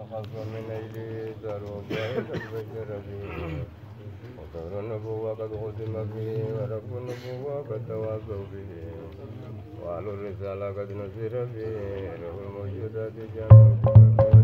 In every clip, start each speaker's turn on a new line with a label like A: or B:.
A: الخلق من أجله ذروبه البشر النبوة قد ختم به ورب النبوة قد تواصوا به وأهل الرسالة قد نصر به له الموجودات جرا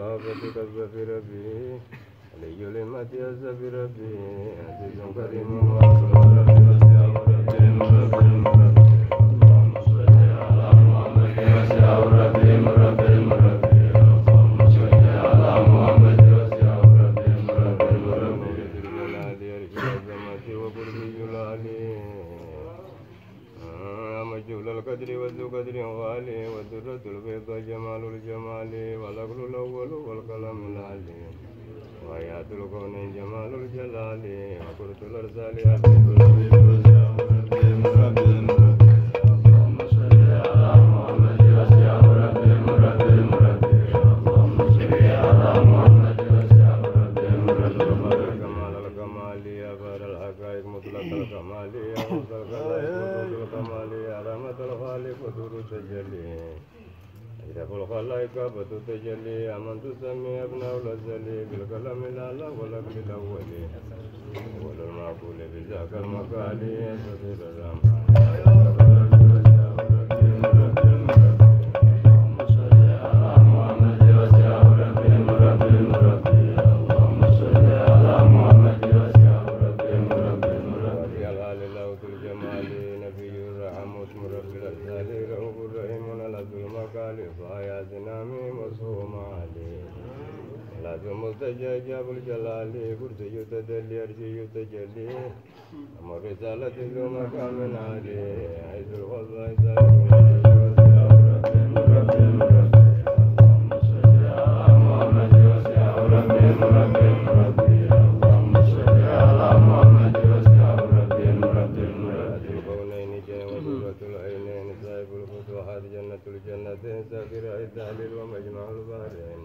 A: وصحابة كذب في ربه علي لمة يز في ربه عزيز كريم مجهول القدر وذو قدر غالي والدرة البيضاء جمال الجمال والعقل الأول والقلم العلي وآيات الكون جمال الجلال وقرة الأرسال التجلي أشرف الخلائق بدو التجلي أمن تسمي أبناء الأزلي بالكلام الأعلى والأقل الأولي والمعقول بذاك المقال سفير الرحمن رضي الرحمة مربي الأرسال رؤوف الرحيم لذو المقال فآياتنا من مصوم عليه لازم مستجاب الجلال كرسي يتدلي أرشي يتجلي أمر رسالة ذو مقام عالي عز الوضع الكونين سافر التهليل ومجمع البحرين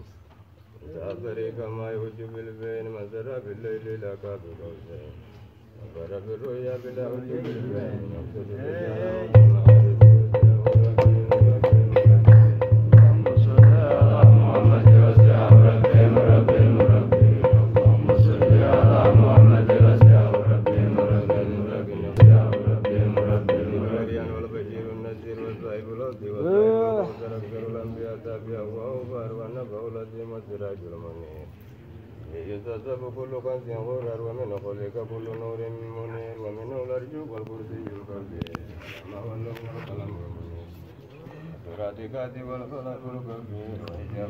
A: انتهى طريق ما يهج بالبين من سرى بالليل لا كاب قوسين وفر بالرؤيا بلا هج بالبين يقصد يتصف كل كنز غرر ومن خلق كل نور منير ومنه الأرجو والكرسي الكبير ما هو اللوح والقلم والمنير الراتقات والخلق الكبير وحجاب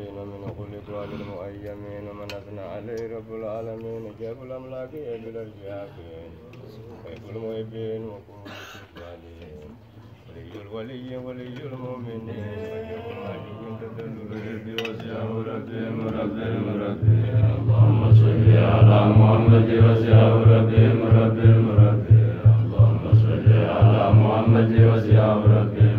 A: المحبين ومن خلق للمؤيمين ومن أثنى عليه رب العالمين جاب الأملاك بلا الشافين ويب المحبين وقوم الصالحين ولي الولي ولي المؤمنين وجب المعجوب تدل صلى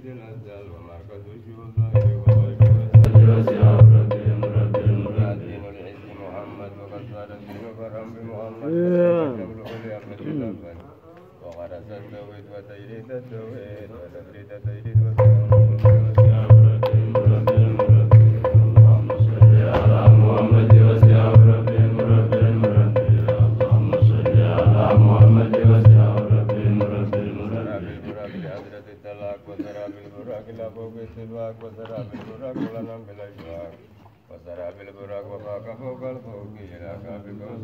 A: في مسجد الأزل ومركز الشهود والغيب الدين العز محمد وقد صار الدين فرحا بمحمد وتملك لأمة الأول وغرس التوحيد وتجريد التوحيد وتفريد التجريد وسرى السباق وسرى بالبراق لنم بالأشواق وسرى بالبراق وفاق فوق الفوق إلى كافي قوس